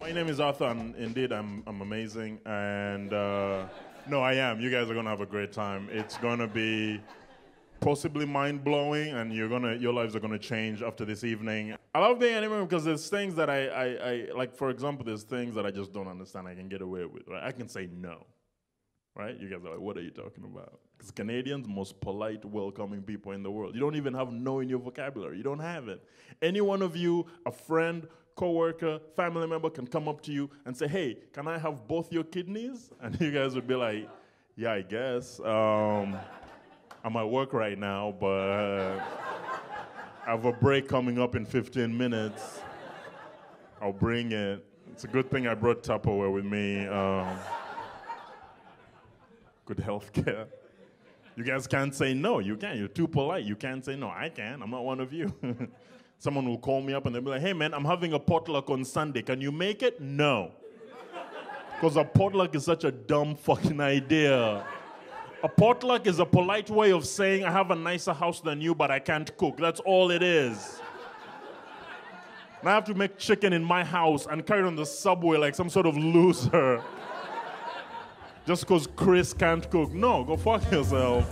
My name is Arthur, and indeed, I'm, I'm amazing. And uh, no, I am. You guys are going to have a great time. It's going to be possibly mind blowing, and you're gonna your lives are gonna change after this evening. I love being an anywhere because there's things that I, I, I like. For example, there's things that I just don't understand. I can get away with. Right? I can say no. Right? You guys are like, what are you talking about? Because Canadians, most polite, welcoming people in the world. You don't even have no in your vocabulary. You don't have it. Any one of you, a friend, coworker, family member, can come up to you and say, "Hey, can I have both your kidneys?" And you guys would be like, "Yeah, I guess." Um, I'm at work right now, but I have a break coming up in 15 minutes. I'll bring it. It's a good thing I brought Tupperware with me. Um, good health care. You guys can't say no. You can't. You're too polite. You can't say no. I can. I'm not one of you. Someone will call me up and they'll be like, hey man, I'm having a potluck on Sunday. Can you make it? No. Because a potluck is such a dumb fucking idea. A potluck is a polite way of saying I have a nicer house than you, but I can't cook. That's all it is. And I have to make chicken in my house and carry it on the subway like some sort of loser. Just because Chris can't cook. No, go fuck yourself.